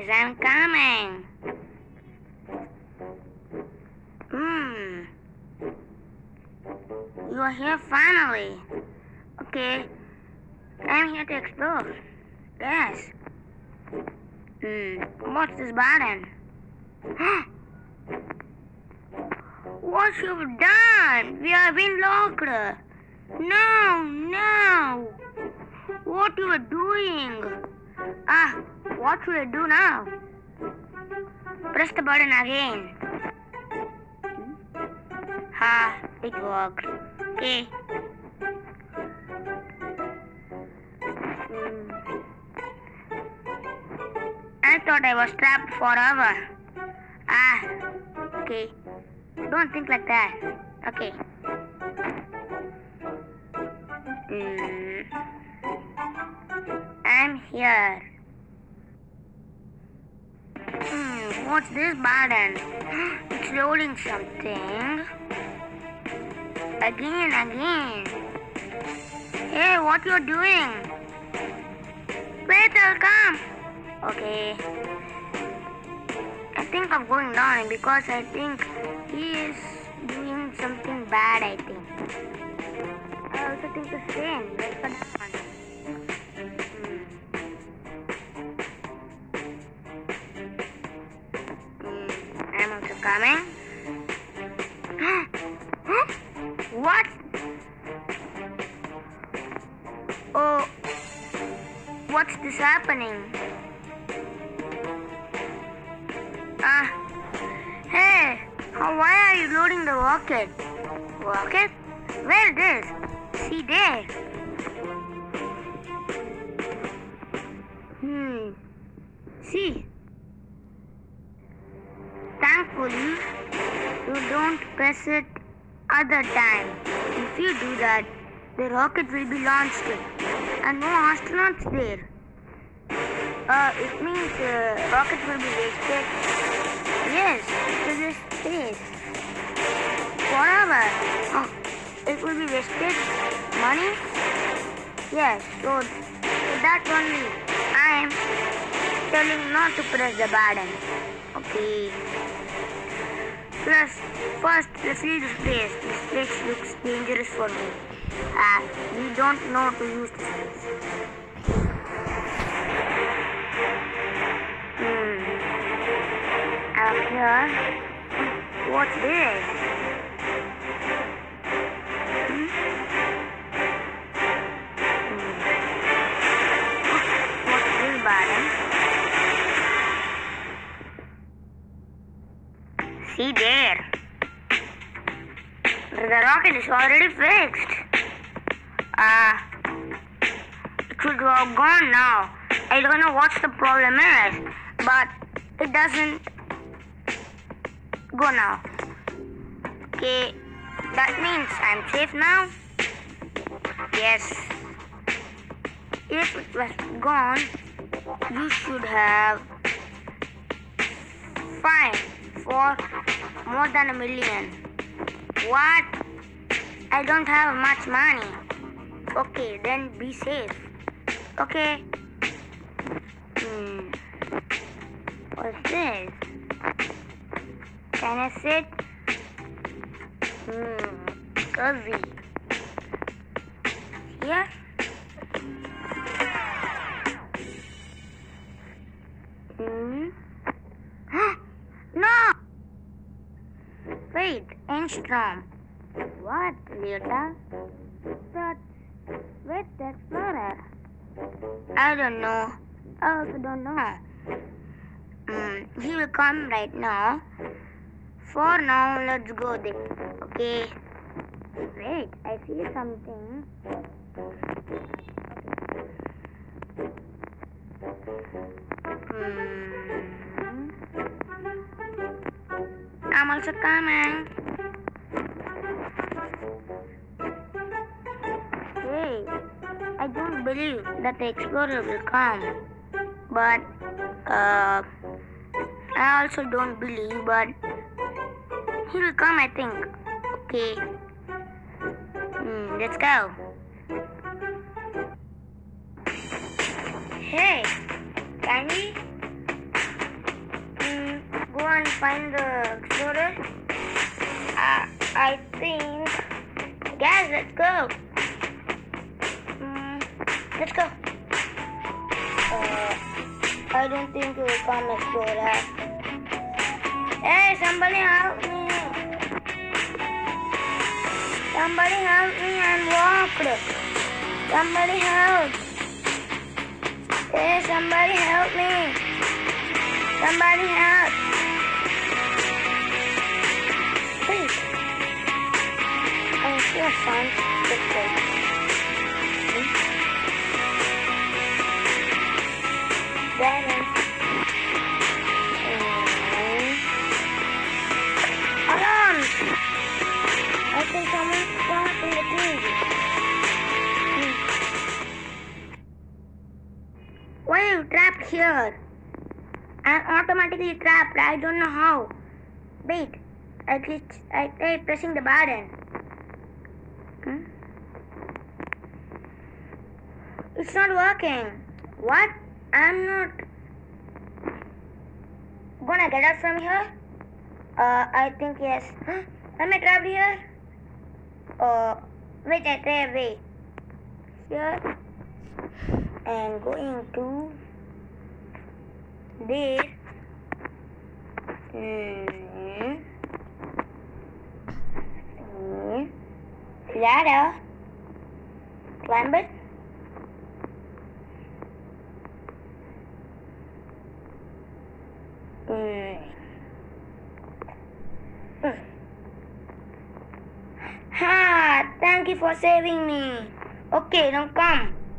Yes, I'm coming. Hmm. You are here finally. Okay. I'm here to explore. Yes. Hmm. What's this button? what you've done? We have been locked. No, no. What you are doing? Ah, what should I do now? Press the button again. Ha, it worked. Okay. I thought I was trapped forever. Ah, okay. Don't think like that. Okay. Hmm. I'm here. What's this button? It's loading something. Again, again. Hey, what you doing? Wait, I'll come. Okay. I think I'm going down because I think he is doing something bad, I think. I also think the same. Coming. what? Oh, what's this happening? Ah, hey, how, why are you loading the rocket? Rocket? Where it is? See there. Hmm. See. Thankfully, you don't press it other time. If you do that, the rocket will be launched and no astronauts there. Uh, it means uh, rocket will be wasted. Yes, to this space. Forever. Oh, it will be wasted. Money? Yes, so that only I am telling not to press the button. Okay. Plus, first let's leave this place. This place looks dangerous for me. Ah, we don't know to use this place. Hmm. Up here. What's this? Hmm. See there. The rocket is already fixed. Ah, it should have gone now. I don't know what the problem is, but it doesn't go now. Okay, that means I'm safe now. Yes. If it was gone, you should have fine for more than a million. What? I don't have much money. Okay, then be safe. Okay. Hmm. What's this? Can I sit? Hmm. Cozy. Here? Wait, Engstrom. What, Leota? That. Where's the explorer? I don't know. I also don't know. Mm, he will come right now. For now, let's go there. Okay. Wait, I see something. Hmm. I'm also coming. Hey, I don't believe that the explorer will come. But, uh, I also don't believe, but he will come, I think. Okay. Hmm, let's go. Hey, can we? go and find the explorer? Uh, I think. Guys, let's go. Mm, let's go. Uh, I don't think we will come explorer. Hey, somebody help me. Somebody help me and walk. Somebody help. Hey, somebody help me. Somebody help. I a. Let's go. Then, Alarm! I think someone's in the. Why are you trapped here? I'm automatically trapped. I don't know how. Wait. I. I tried pressing the button. Hmm? It's not working. What? I'm not gonna get out from here. Uh, I think yes. Am I trapped here? Uh, wait. I try a way. Here and going to there. Mm. Mm. Ladder. Climb it. Mm. Mm. Ha! Thank you for saving me. Okay, now come.